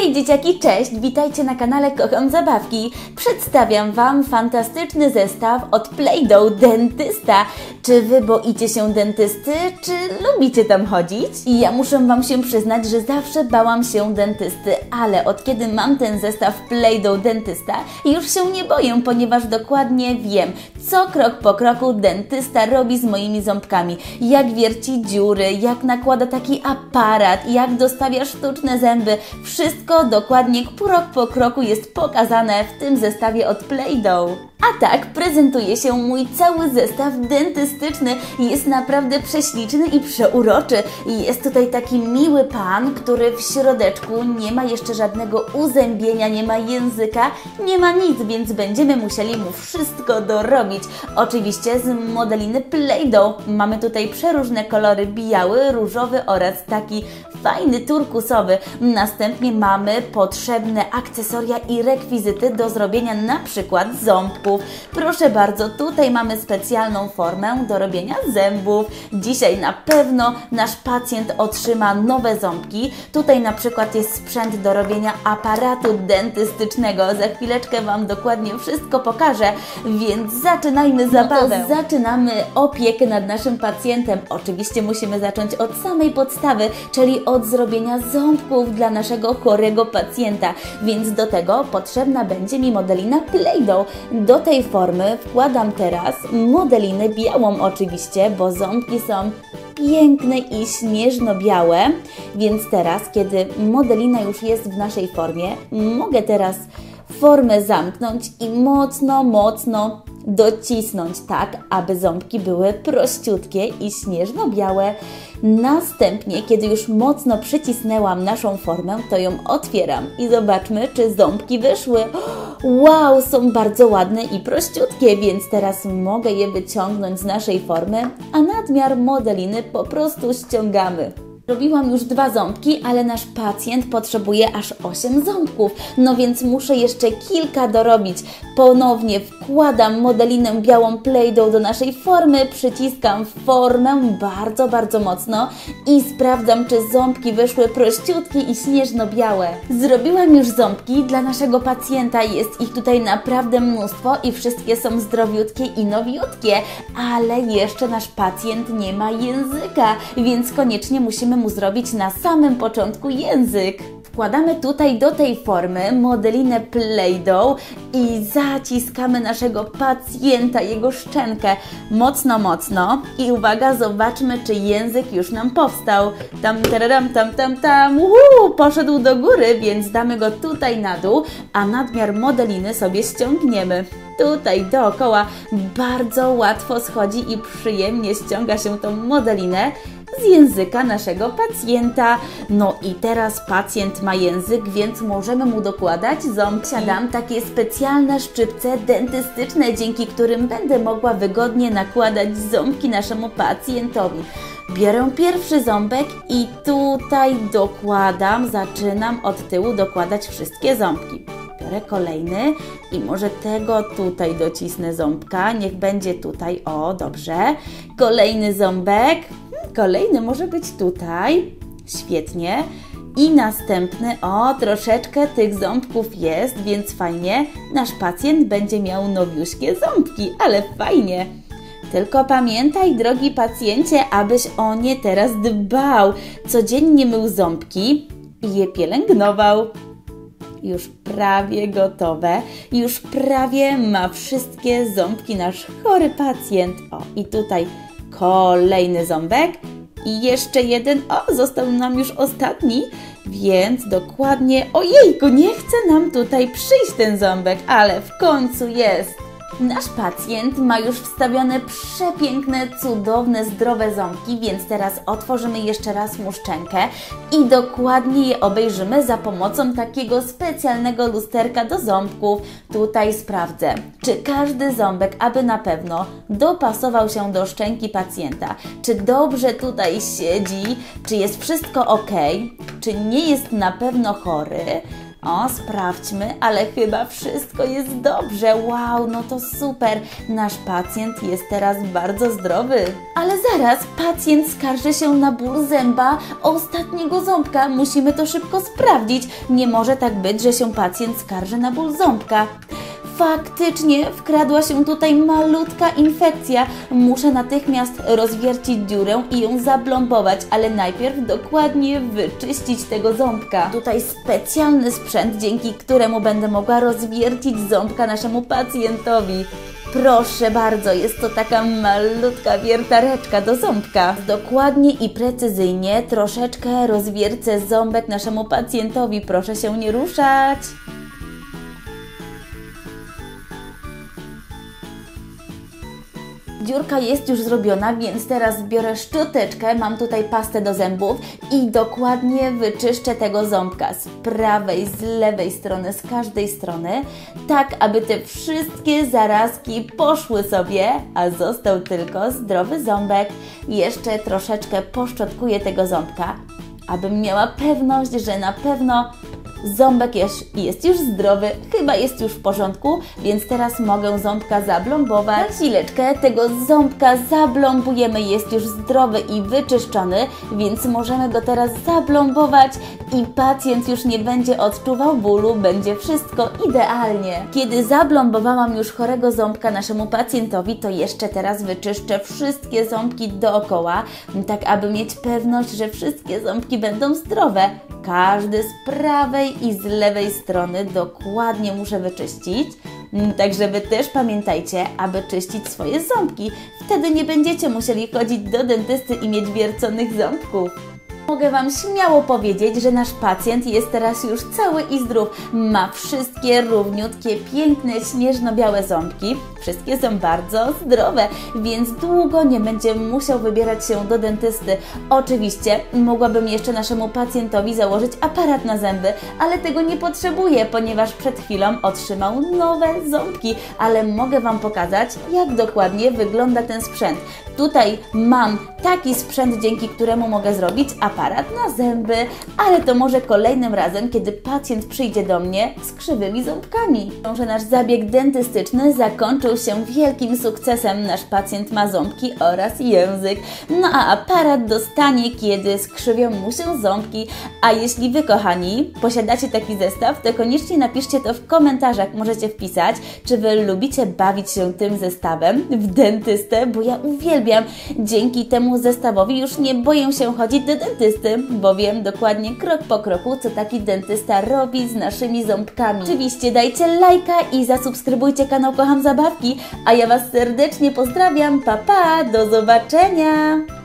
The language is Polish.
Hej dzieciaki, cześć! Witajcie na kanale Kocham Zabawki. Przedstawiam Wam fantastyczny zestaw od Play-Doh Dentysta. Czy Wy boicie się dentysty, czy lubicie tam chodzić? I ja muszę Wam się przyznać, że zawsze bałam się dentysty, ale od kiedy mam ten zestaw Play-Doh Dentysta, już się nie boję, ponieważ dokładnie wiem, co krok po kroku dentysta robi z moimi ząbkami. Jak wierci dziury, jak nakłada taki aparat, jak dostawia sztuczne zęby. Wszystko dokładnie krok po kroku jest pokazane w tym zestawie od Play-Doh. A tak prezentuje się mój cały zestaw dentystyczny. Jest naprawdę prześliczny i przeuroczy. Jest tutaj taki miły pan, który w środeczku nie ma jeszcze żadnego uzębienia, nie ma języka, nie ma nic, więc będziemy musieli mu wszystko dorobić. Oczywiście z modeliny Play-Doh. Mamy tutaj przeróżne kolory, biały, różowy oraz taki fajny turkusowy. Następnie mamy potrzebne akcesoria i rekwizyty do zrobienia na przykład ząbków. Proszę bardzo, tutaj mamy specjalną formę do robienia zębów. Dzisiaj na pewno nasz pacjent otrzyma nowe ząbki. Tutaj na przykład jest sprzęt do robienia aparatu dentystycznego. Za chwileczkę Wam dokładnie wszystko pokażę, więc zaczynajmy zabawę. No zaczynamy opiekę nad naszym pacjentem. Oczywiście musimy zacząć od samej podstawy, czyli od zrobienia ząbków dla naszego chorego pacjenta, więc do tego potrzebna będzie mi modelina Play-Doh. Do tej formy wkładam teraz modelinę białą oczywiście, bo ząbki są piękne i śnieżno-białe, więc teraz, kiedy modelina już jest w naszej formie, mogę teraz formę zamknąć i mocno, mocno docisnąć tak, aby ząbki były prościutkie i śnieżno-białe. Następnie, kiedy już mocno przycisnęłam naszą formę, to ją otwieram i zobaczmy, czy ząbki wyszły. Wow, są bardzo ładne i prościutkie, więc teraz mogę je wyciągnąć z naszej formy, a nadmiar modeliny po prostu ściągamy. Robiłam już dwa ząbki, ale nasz pacjent potrzebuje aż 8 ząbków, no więc muszę jeszcze kilka dorobić. Ponownie wkładam modelinę białą Play-Doh do naszej formy, przyciskam formę bardzo, bardzo mocno i sprawdzam, czy ząbki wyszły prościutkie i śnieżno-białe. Zrobiłam już ząbki dla naszego pacjenta, jest ich tutaj naprawdę mnóstwo i wszystkie są zdrowiutkie i nowiutkie, ale jeszcze nasz pacjent nie ma języka, więc koniecznie musimy mu zrobić na samym początku język. Wkładamy tutaj do tej formy modelinę Play-Doh i zaciskamy naszego pacjenta, jego szczękę mocno, mocno. I uwaga, zobaczmy, czy język już nam powstał. Tam, tararam, tam, tam, tam, uhu, poszedł do góry, więc damy go tutaj na dół, a nadmiar modeliny sobie ściągniemy tutaj dookoła bardzo łatwo schodzi i przyjemnie ściąga się tą modelinę z języka naszego pacjenta. No i teraz pacjent ma język, więc możemy mu dokładać ząb. Siadam takie specjalne szczypce dentystyczne, dzięki którym będę mogła wygodnie nakładać ząbki naszemu pacjentowi. Biorę pierwszy ząbek i tutaj dokładam, zaczynam od tyłu dokładać wszystkie ząbki. Biorę kolejny i może tego tutaj docisnę ząbka. Niech będzie tutaj, o dobrze. Kolejny ząbek, kolejny może być tutaj. Świetnie. I następny, o, troszeczkę tych ząbków jest, więc fajnie. Nasz pacjent będzie miał nowiuszkie ząbki, ale fajnie. Tylko pamiętaj, drogi pacjencie, abyś o nie teraz dbał. Codziennie mył ząbki i je pielęgnował już prawie gotowe, już prawie ma wszystkie ząbki nasz chory pacjent. O, i tutaj kolejny ząbek i jeszcze jeden. O, został nam już ostatni, więc dokładnie, ojejku, nie chce nam tutaj przyjść ten ząbek, ale w końcu jest. Nasz pacjent ma już wstawione przepiękne, cudowne, zdrowe ząbki, więc teraz otworzymy jeszcze raz mu szczękę i dokładnie je obejrzymy za pomocą takiego specjalnego lusterka do ząbków. Tutaj sprawdzę, czy każdy ząbek, aby na pewno dopasował się do szczęki pacjenta, czy dobrze tutaj siedzi, czy jest wszystko ok, czy nie jest na pewno chory, O, sprawdźmy, ale chyba wszystko jest dobrze. Wow, no to super. Nasz pacjent jest teraz bardzo zdrowy. Ale zaraz, pacjent skarży się na ból zęba ostatniego ząbka. Musimy to szybko sprawdzić. Nie może tak być, że się pacjent skarży na ból ząbka. Faktycznie wkradła się tutaj malutka infekcja. Muszę natychmiast rozwiercić dziurę i ją zablombować, ale najpierw dokładnie wyczyścić tego ząbka. Tutaj specjalny sprzęt, dzięki któremu będę mogła rozwiercić ząbka naszemu pacjentowi. Proszę bardzo, jest to taka malutka wiertareczka do ząbka. Dokładnie i precyzyjnie troszeczkę rozwiercę ząbek naszemu pacjentowi. Proszę się nie ruszać. Dziurka jest już zrobiona, więc teraz biorę szczoteczkę, mam tutaj pastę do zębów i dokładnie wyczyszczę tego ząbka z prawej, z lewej strony, z każdej strony, tak aby te wszystkie zarazki poszły sobie, a został tylko zdrowy ząbek. Jeszcze troszeczkę poszczotkuję tego ząbka, abym miała pewność, że na pewno Ząbek jest, jest już zdrowy, chyba jest już w porządku, więc teraz mogę ząbka zablombować. Na chwileczkę tego ząbka zablombujemy, jest już zdrowy i wyczyszczony, więc możemy go teraz zablombować i pacjent już nie będzie odczuwał bólu, będzie wszystko idealnie. Kiedy zablombowałam już chorego ząbka naszemu pacjentowi, to jeszcze teraz wyczyszczę wszystkie ząbki dookoła, tak aby mieć pewność, że wszystkie ząbki będą zdrowe. Każdy z prawej i z lewej strony dokładnie muszę wyczyścić. Mm, Także Wy też pamiętajcie, aby czyścić swoje ząbki. Wtedy nie będziecie musieli chodzić do dentysty i mieć wierconych ząbków. Mogę Wam śmiało powiedzieć, że nasz pacjent jest teraz już cały i zdrów. Ma wszystkie równiutkie, piękne, śnieżno-białe ząbki. Wszystkie są bardzo zdrowe, więc długo nie będzie musiał wybierać się do dentysty. Oczywiście mogłabym jeszcze naszemu pacjentowi założyć aparat na zęby, ale tego nie potrzebuję, ponieważ przed chwilą otrzymał nowe ząbki. Ale mogę Wam pokazać, jak dokładnie wygląda ten sprzęt. Tutaj mam taki sprzęt, dzięki któremu mogę zrobić aparat na zęby, ale to może kolejnym razem, kiedy pacjent przyjdzie do mnie z krzywymi ząbkami. Że nasz zabieg dentystyczny zakończył się wielkim sukcesem. Nasz pacjent ma ząbki oraz język. No a aparat dostanie, kiedy skrzywią mu się ząbki. A jeśli Wy, kochani, posiadacie taki zestaw, to koniecznie napiszcie to w komentarzach. Możecie wpisać, czy Wy lubicie bawić się tym zestawem w dentystę, bo ja uwielbiam. Dzięki temu zestawowi już nie boję się chodzić do dentysty, bo wiem dokładnie krok po kroku, co taki dentysta robi z naszymi ząbkami. Oczywiście dajcie lajka i zasubskrybujcie kanał Kocham Zabawki, a ja Was serdecznie pozdrawiam. Pa, pa, do zobaczenia!